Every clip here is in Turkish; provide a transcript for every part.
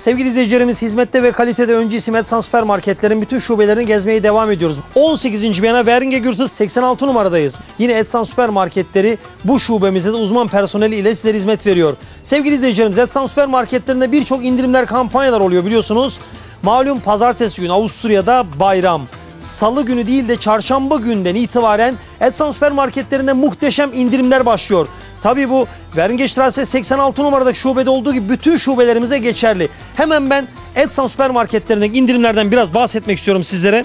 Sevgili izleyicilerimiz hizmette ve kalitede önce isim Etsan Süpermarketlerin bütün şubelerini gezmeye devam ediyoruz. 18. Viyana Veringe Gürtü 86 numaradayız. Yine Etsan Süpermarketleri bu şubemizde de uzman personeli ile sizlere hizmet veriyor. Sevgili izleyicilerimiz Etsan Süpermarketlerinde birçok indirimler kampanyalar oluyor biliyorsunuz. Malum pazartesi günü Avusturya'da bayram. Salı günü değil de çarşamba günden itibaren Etsan Süpermarketlerinde muhteşem indirimler başlıyor. Tabii bu Weringestrasse 86 numaradaki şubede olduğu gibi bütün şubelerimize geçerli. Hemen ben Etsan Süpermarketlerindeki indirimlerden biraz bahsetmek istiyorum sizlere.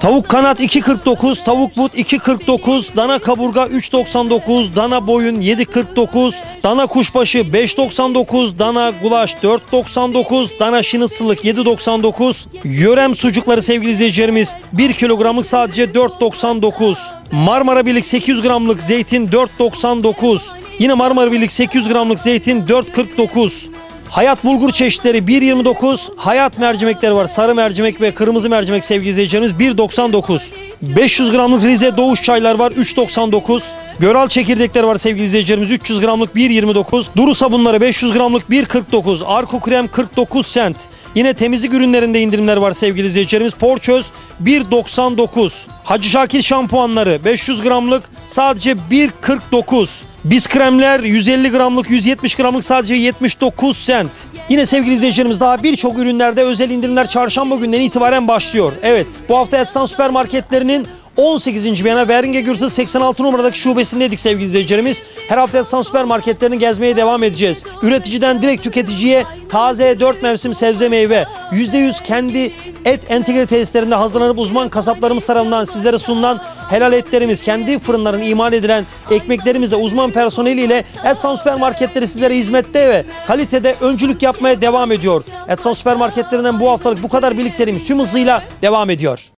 Tavuk kanat 2.49, tavuk but 2.49, dana kaburga 3.99, dana boyun 7.49, dana kuşbaşı 5.99, dana gulaş 4.99, dana şinitsılık 7.99, yörem sucukları sevgili izleyicilerimiz 1 kilogramlık sadece 4.99, Marmara Birlik 800 gramlık zeytin 4.99, yine Marmara Birlik 800 gramlık zeytin 4.49, Hayat bulgur çeşitleri 1.29, hayat mercimekleri var. Sarı mercimek ve kırmızı mercimek sevgili izleyicilerimiz 1.99. 500 gramlık Rize Doğuş çaylar var 3.99. Göral çekirdekleri var sevgili izleyicilerimiz 300 gramlık 1.29. Duru sabunları 500 gramlık 1.49. Arko krem 49 cent. Yine temizlik ürünlerinde indirimler var sevgili izleyicilerimiz. Porçöz 1.99. Hacı Şakir şampuanları 500 gramlık sadece 1.49. Biz kremler 150 gramlık 170 gramlık sadece 79 cent. Yine sevgili izleyicilerimiz daha birçok ürünlerde özel indirimler çarşamba günden itibaren başlıyor. Evet bu hafta Etsan süpermarketlerinin 18. Viyana Veringe Gürtü 86 numaradaki şubesindeydik sevgili izleyicilerimiz. Her hafta Etsan süpermarketlerini gezmeye devam edeceğiz. Üreticiden direkt tüketiciye taze 4 mevsim sebze meyve, %100 kendi et entegre tesislerinde hazırlanıp uzman kasaplarımız tarafından sizlere sunulan helal etlerimiz, kendi fırınların imal edilen ekmeklerimizle uzman personeliyle Etsan süpermarketleri sizlere hizmette ve kalitede öncülük yapmaya devam ediyor. Etsan süpermarketlerinden bu haftalık bu kadar birlikteliğimiz tüm hızıyla devam ediyor.